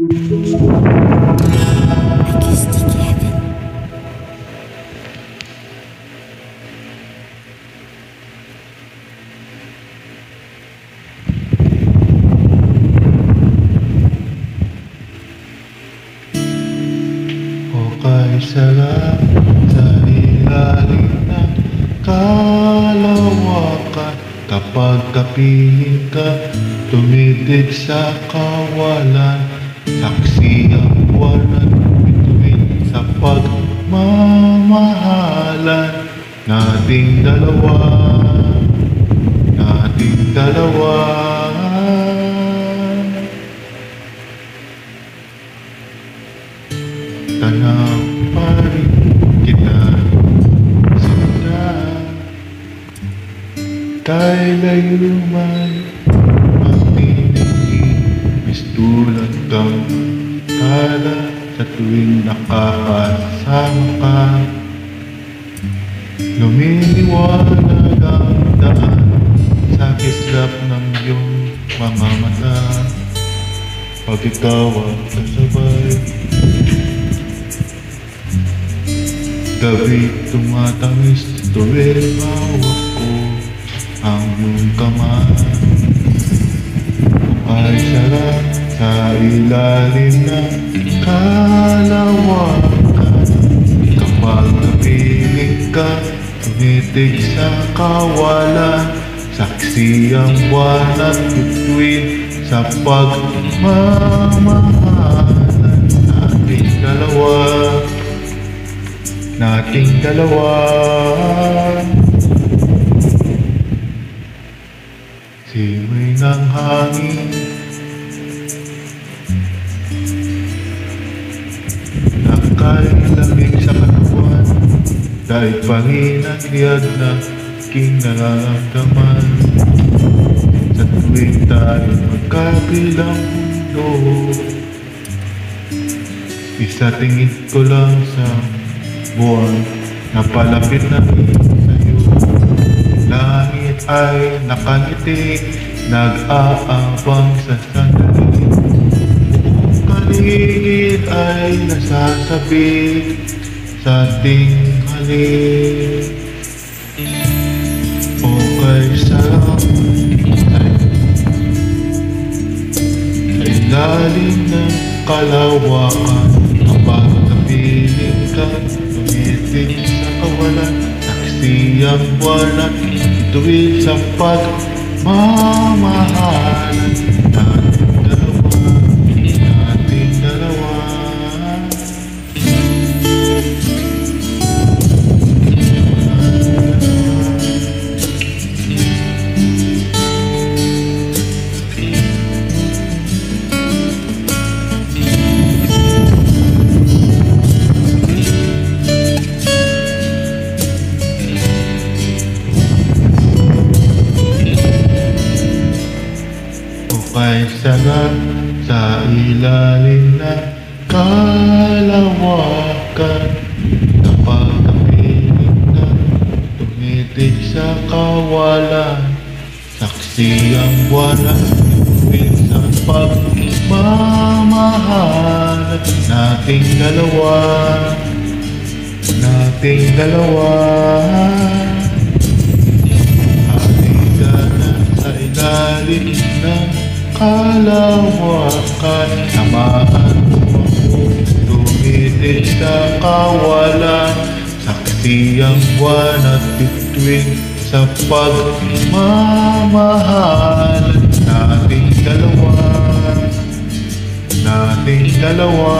Acoustic Heaven. O kay sarap sa ilalim Kapag kapiling ka, tumitig sa kawalan Saksi ang buwan bituin sa pagmamahalan Nating dalawa, nating dalawa. Tanang pa rin kita Sinta Kay layo man Mistulan kang Kala sa tuwing nakakasama ka. Lumiliwanag ang daan Sa kislap ng iyong mga mata. Pag ikaw ang kasabay Gabi tumatamis tuwing hawak ko ang iyong kamay. Ay sarap sa ilalim ng kalawakan. Kapag napiling ka, tumitig sa kawalan. Saksi ang buwan at bituin sa pagmamahalan Nating dalawa. Nating dalawa. Simoy ng hangin Nakailamig sa katawan at hiyad na aking nararamdaman Sa tuwing tayo magkabilang mundo Isa tingin ko lang sa buwan na palapit na rin sa'yo. Langit ay nakangiti, nag-aabang sa sandali. Paligid ay nasasabi sa ating halik. O kay sarap ay sa ilalim ng kalawakan kapag napiling ka tumitig sa kawalan saksi ang buwan at ituwid sa pagmamahalan sarap sa ilalim ng kalawakan. Kapag kapiling ka, tumitig sa kawalan. Saksi ang at bituin sa pagmamahalan Nating dalawa, nating dalawa. Halika na akala mo akat namaan mo Tumitig sa kawalan Saksi ang buwan at bituin Sa pagmamahal Nating dalawa Nating dalawa.